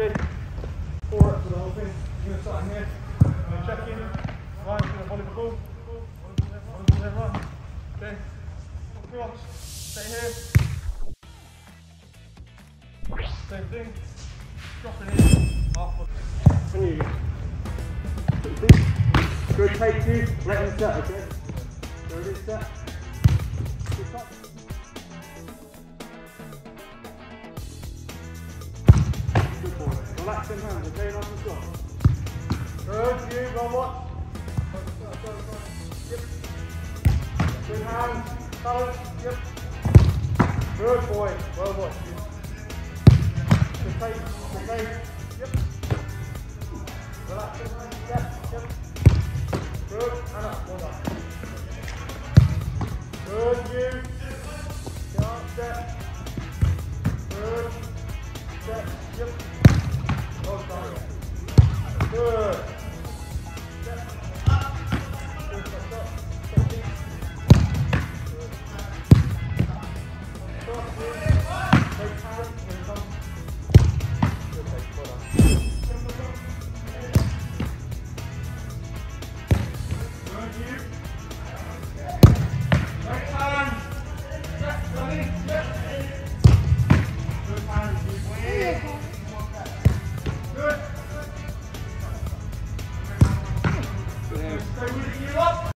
Okay. Four up for the whole thing. You're going to start here. We're check in. Ryan's going to volley the ball. Volley the ball there, Okay. Cross. Stay here. Same thing. Drop it in. Half foot. And you. Good. Take two. Right in set, okay? Go to. Boy. Relax them hands, okay? Nice and strong. Good, you, go watch. Yep. Good hands. Balance. Yep. Good boy. Well watched. Good take. Good take. Yep. Relax them hands. Yep. Yep. Good. And up. Well done. Good, you. Get up, step. Good. Stay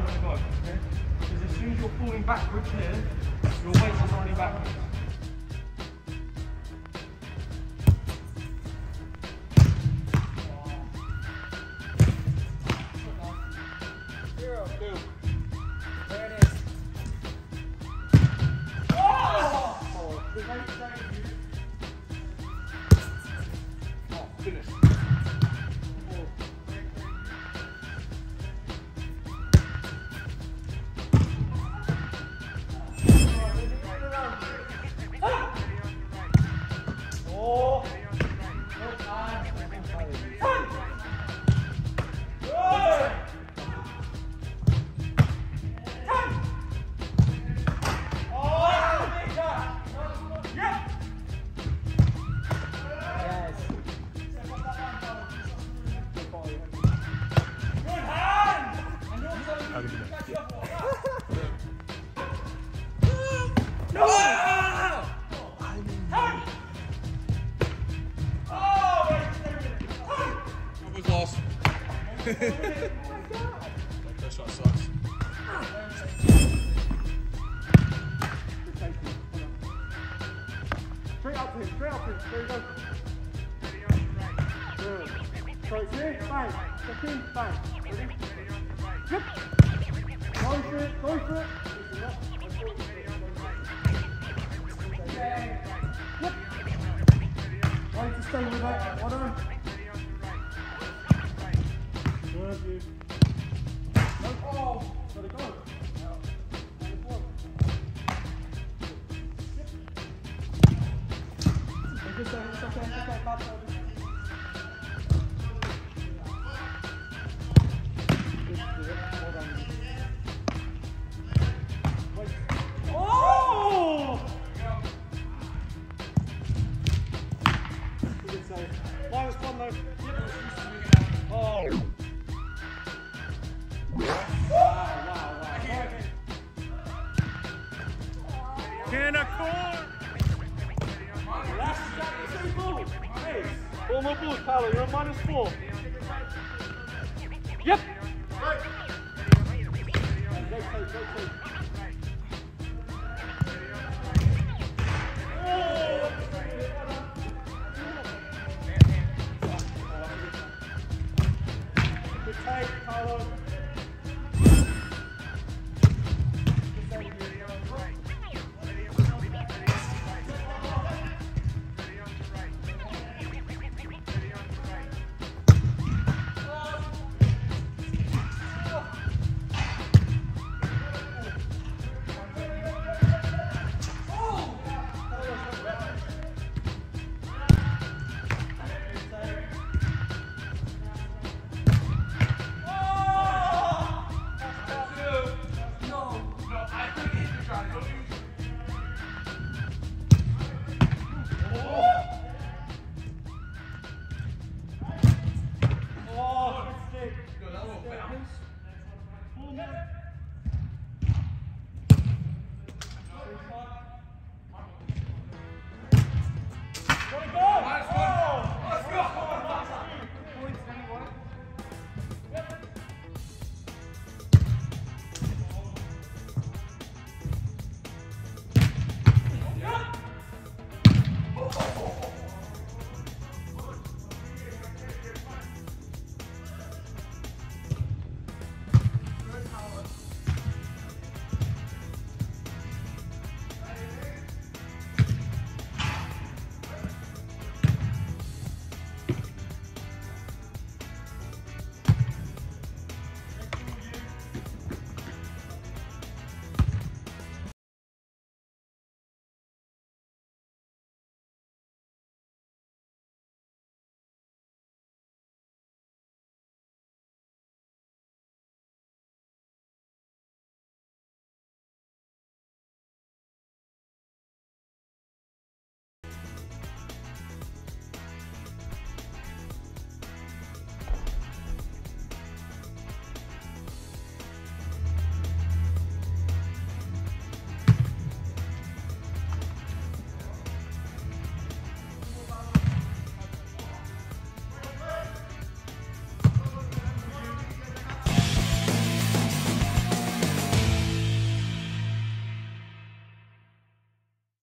you want to go. Okay? Because as soon as you're falling backwards here, your weight is already backwards. go. Good. So three, five, fifteen, five. Ready? Yep. Going for it, going for it. Yep. Going to stay with it. Hold on. Tyler. You're minus four. Yeah.